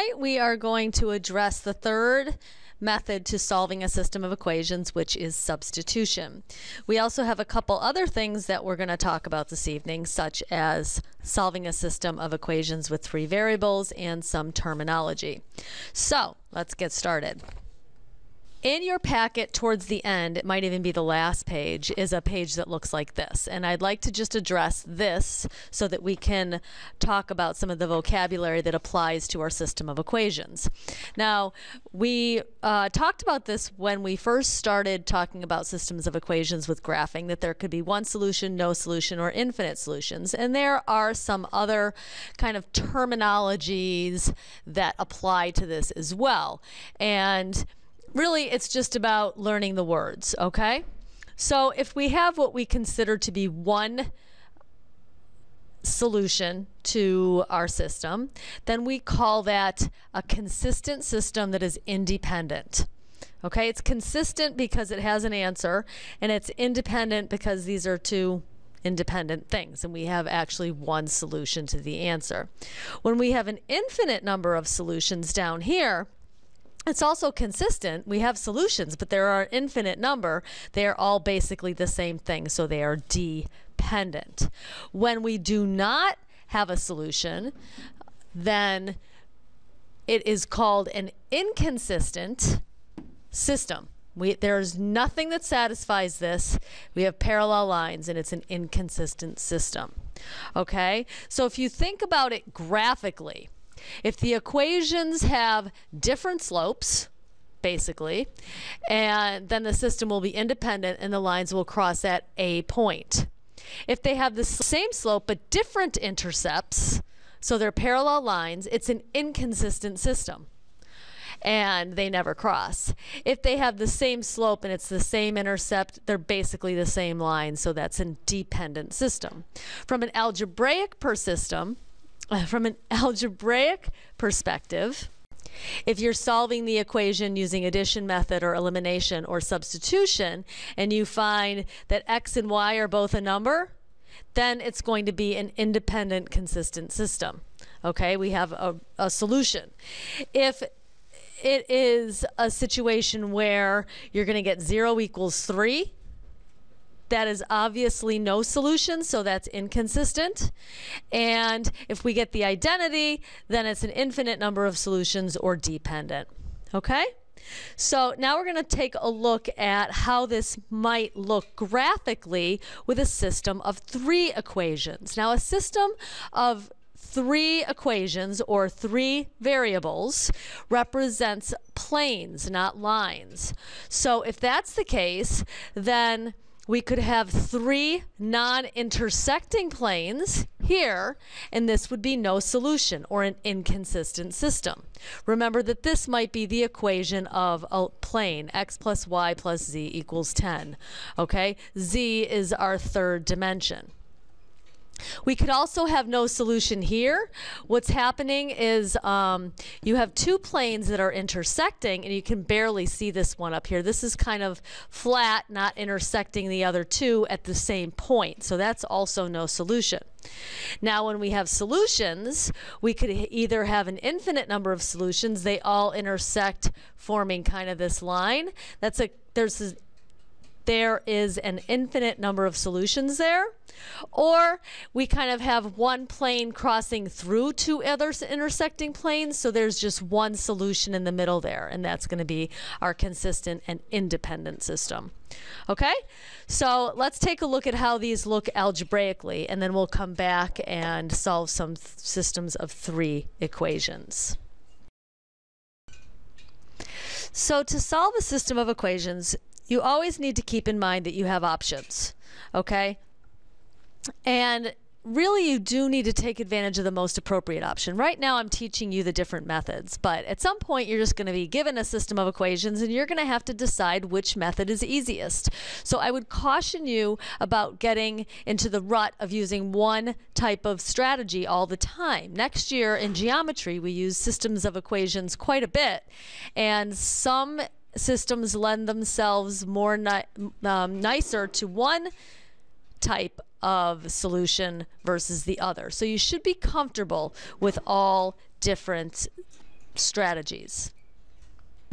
Tonight we are going to address the third method to solving a system of equations, which is substitution. We also have a couple other things that we're going to talk about this evening, such as solving a system of equations with three variables and some terminology. So let's get started. In your packet towards the end, it might even be the last page, is a page that looks like this. And I'd like to just address this so that we can talk about some of the vocabulary that applies to our system of equations. Now, we uh, talked about this when we first started talking about systems of equations with graphing, that there could be one solution, no solution, or infinite solutions. And there are some other kind of terminologies that apply to this as well. And really it's just about learning the words, okay? So if we have what we consider to be one solution to our system, then we call that a consistent system that is independent. Okay, it's consistent because it has an answer, and it's independent because these are two independent things, and we have actually one solution to the answer. When we have an infinite number of solutions down here, it's also consistent. We have solutions, but there are an infinite number. They are all basically the same thing, so they are dependent. When we do not have a solution, then it is called an inconsistent system. We, there's nothing that satisfies this. We have parallel lines and it's an inconsistent system. Okay? So if you think about it graphically, if the equations have different slopes, basically, and then the system will be independent and the lines will cross at a point. If they have the same slope but different intercepts, so they're parallel lines, it's an inconsistent system and they never cross. If they have the same slope and it's the same intercept, they're basically the same line, so that's a dependent system. From an algebraic per system, Uh, from an algebraic perspective, if you're solving the equation using addition method or elimination or substitution and you find that x and y are both a number, then it's going to be an independent consistent system. Okay, we have a, a solution. If it is a situation where you're going to get 0 equals 3, that is obviously no solution, so that's inconsistent. And if we get the identity, then it's an infinite number of solutions or dependent. Okay? So now we're going to take a look at how this might look graphically with a system of three equations. Now a system of three equations or three variables represents planes, not lines. So if that's the case, then we could have three non-intersecting planes here, and this would be no solution or an inconsistent system. Remember that this might be the equation of a plane, x plus y plus z equals 10. Okay, z is our third dimension. We could also have no solution here. What's happening is um, you have two planes that are intersecting, and you can barely see this one up here. This is kind of flat, not intersecting the other two at the same point. So that's also no solution. Now, when we have solutions, we could either have an infinite number of solutions. They all intersect, forming kind of this line. That's a there's there is an infinite number of solutions there. Or we kind of have one plane crossing through two other intersecting planes, so there's just one solution in the middle there, and that's going to be our consistent and independent system. Okay, so let's take a look at how these look algebraically, and then we'll come back and solve some systems of three equations. So to solve a system of equations, you always need to keep in mind that you have options, okay? And really you do need to take advantage of the most appropriate option. Right now I'm teaching you the different methods, but at some point you're just going to be given a system of equations and you're going to have to decide which method is easiest. So I would caution you about getting into the rut of using one type of strategy all the time. Next year in geometry we use systems of equations quite a bit and some systems lend themselves more ni um, nicer to one type of solution versus the other. So you should be comfortable with all different strategies.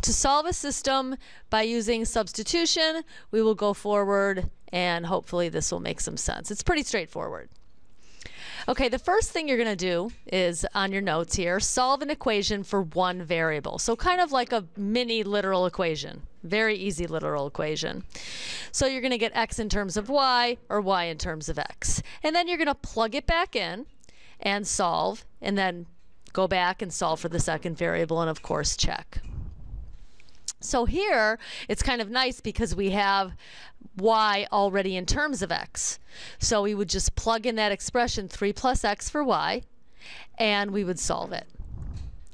To solve a system by using substitution, we will go forward and hopefully this will make some sense. It's pretty straightforward. Okay, the first thing you're going to do is on your notes here, solve an equation for one variable. So kind of like a mini literal equation. Very easy literal equation. So you're going to get x in terms of y or y in terms of x. And then you're going to plug it back in and solve and then go back and solve for the second variable and of course check. So here, it's kind of nice because we have y already in terms of x. So we would just plug in that expression 3 plus x for y, and we would solve it.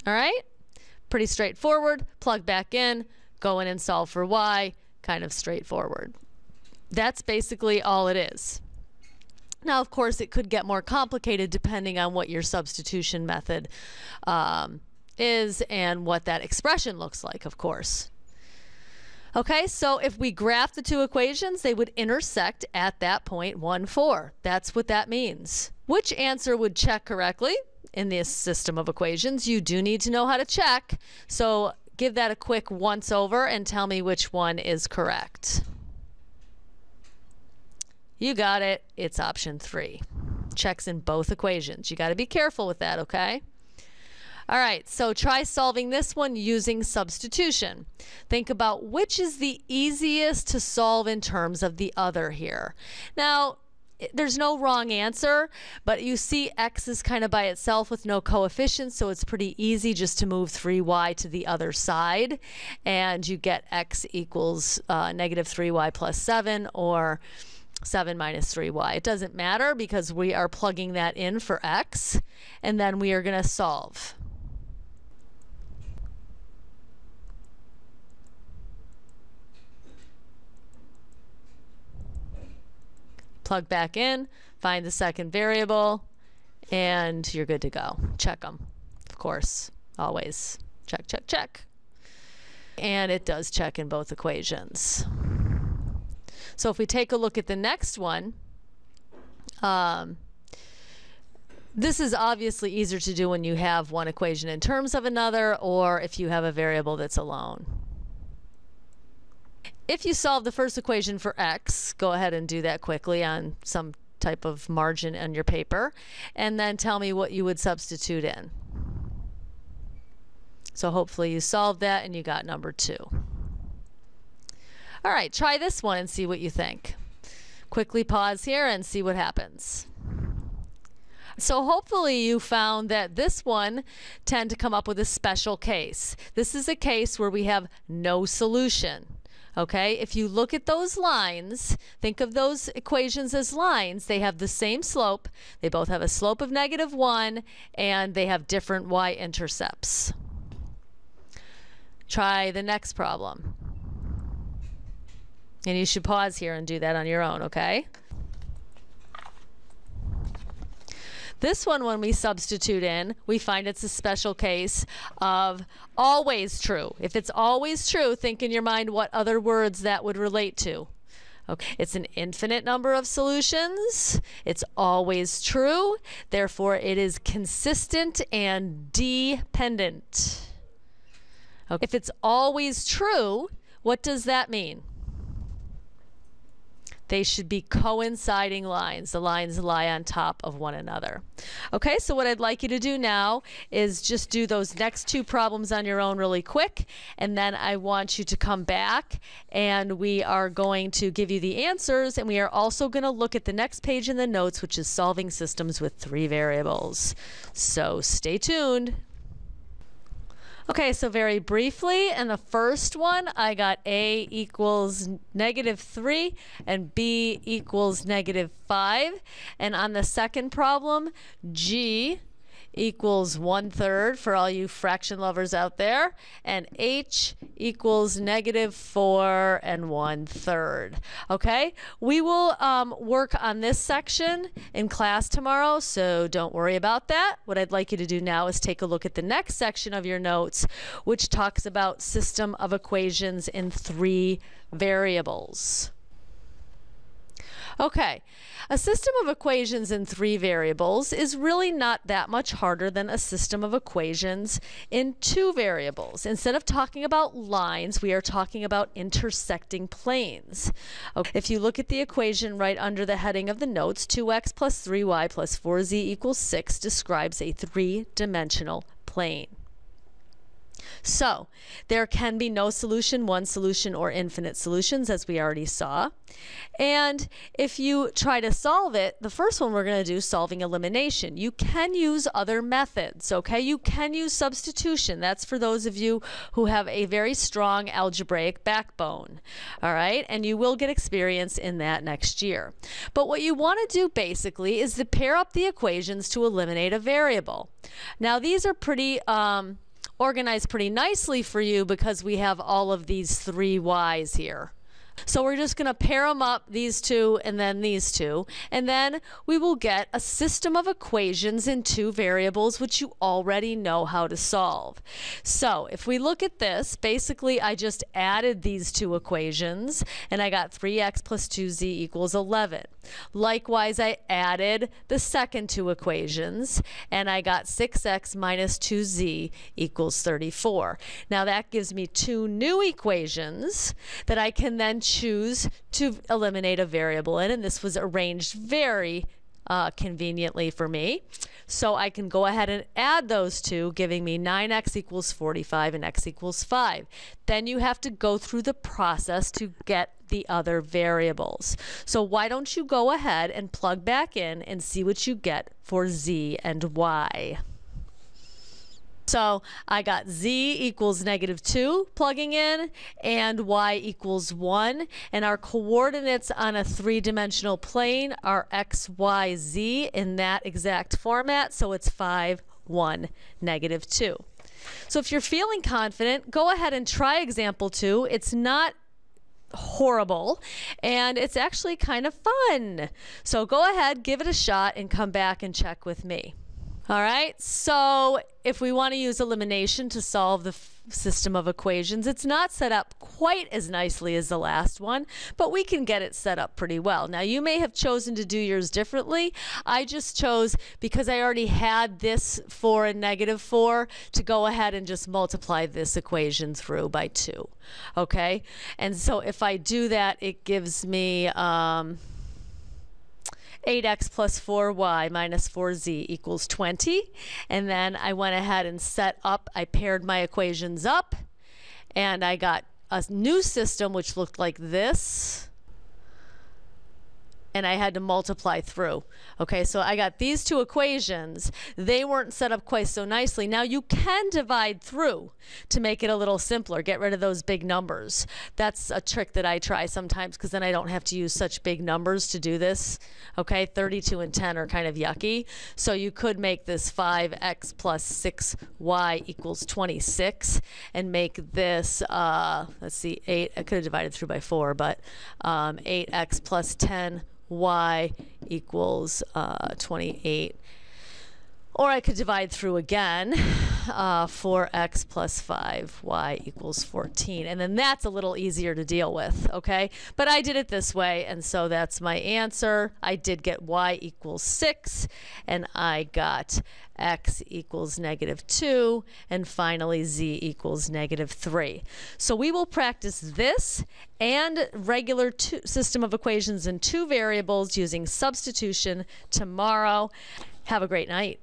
All right? Pretty straightforward. Plug back in, go in and solve for y, kind of straightforward. That's basically all it is. Now, of course, it could get more complicated depending on what your substitution method um, is and what that expression looks like, of course. Okay, so if we graph the two equations, they would intersect at that point 1, 4. That's what that means. Which answer would check correctly in this system of equations? You do need to know how to check. So give that a quick once over and tell me which one is correct. You got it. It's option 3. Checks in both equations. You got to be careful with that, okay? All right, so try solving this one using substitution. Think about which is the easiest to solve in terms of the other here. Now, there's no wrong answer, but you see x is kind of by itself with no coefficients, so it's pretty easy just to move 3y to the other side, and you get x equals uh, negative 3y plus 7, or 7 minus 3y. It doesn't matter because we are plugging that in for x, and then we are going to solve. Plug back in, find the second variable, and you're good to go. Check them, of course, always. Check, check, check. And it does check in both equations. So if we take a look at the next one, um, this is obviously easier to do when you have one equation in terms of another or if you have a variable that's alone. If you solve the first equation for x, go ahead and do that quickly on some type of margin on your paper, and then tell me what you would substitute in. So hopefully you solved that and you got number two. All right, try this one and see what you think. Quickly pause here and see what happens. So hopefully you found that this one tend to come up with a special case. This is a case where we have no solution. Okay, if you look at those lines, think of those equations as lines. They have the same slope. They both have a slope of negative 1, and they have different y-intercepts. Try the next problem. And you should pause here and do that on your own, okay? This one, when we substitute in, we find it's a special case of always true. If it's always true, think in your mind what other words that would relate to. Okay. It's an infinite number of solutions. It's always true. Therefore, it is consistent and dependent. Okay. If it's always true, what does that mean? They should be coinciding lines. The lines lie on top of one another. Okay, so what I'd like you to do now is just do those next two problems on your own really quick, and then I want you to come back and we are going to give you the answers, and we are also going to look at the next page in the notes, which is solving systems with three variables. So stay tuned. Okay, so very briefly, in the first one, I got A equals negative 3 and B equals negative 5. And on the second problem, G equals one third for all you fraction lovers out there, and h equals negative four and one third. Okay, we will um, work on this section in class tomorrow, so don't worry about that. What I'd like you to do now is take a look at the next section of your notes, which talks about system of equations in three variables. Okay, a system of equations in three variables is really not that much harder than a system of equations in two variables. Instead of talking about lines, we are talking about intersecting planes. Okay. If you look at the equation right under the heading of the notes, 2x plus 3y plus 4z equals 6 describes a three-dimensional plane. So there can be no solution, one solution, or infinite solutions, as we already saw. And if you try to solve it, the first one we're going to do, solving elimination. You can use other methods, okay? You can use substitution. That's for those of you who have a very strong algebraic backbone, all right? And you will get experience in that next year. But what you want to do basically is to pair up the equations to eliminate a variable. Now these are pretty um, organized pretty nicely for you because we have all of these three Y's here. So we're just going to pair them up, these two and then these two, and then we will get a system of equations in two variables which you already know how to solve. So if we look at this, basically I just added these two equations and I got 3x plus 2z equals 11. Likewise, I added the second two equations and I got 6x minus 2z equals 34. Now that gives me two new equations that I can then choose to eliminate a variable in, and this was arranged very uh, conveniently for me. So I can go ahead and add those two, giving me 9x equals 45 and x equals 5. Then you have to go through the process to get the other variables. So why don't you go ahead and plug back in and see what you get for z and y. So I got z equals negative 2 plugging in and y equals 1. And our coordinates on a three-dimensional plane are x, y, z in that exact format. So it's 5, 1, negative 2. So if you're feeling confident, go ahead and try example 2. It's not horrible and it's actually kind of fun. So go ahead, give it a shot and come back and check with me. All right, so if we want to use elimination to solve the system of equations, it's not set up quite as nicely as the last one, but we can get it set up pretty well. Now, you may have chosen to do yours differently. I just chose, because I already had this 4 and negative 4, to go ahead and just multiply this equation through by 2. Okay? And so if I do that, it gives me... Um, 8x plus 4y minus 4z equals 20. And then I went ahead and set up, I paired my equations up, and I got a new system which looked like this and I had to multiply through. Okay, so I got these two equations. They weren't set up quite so nicely. Now you can divide through to make it a little simpler. Get rid of those big numbers. That's a trick that I try sometimes because then I don't have to use such big numbers to do this. Okay, 32 and 10 are kind of yucky. So you could make this 5x plus 6y equals 26 and make this, uh, let's see, 8, I could have divided through by 4, but um, 8x plus 10 y equals uh, 28. Or I could divide through again, uh, 4x plus 5y equals 14. And then that's a little easier to deal with, okay? But I did it this way, and so that's my answer. I did get y equals 6, and I got x equals negative 2, and finally z equals negative 3. So we will practice this and regular two, system of equations in two variables using substitution tomorrow. Have a great night.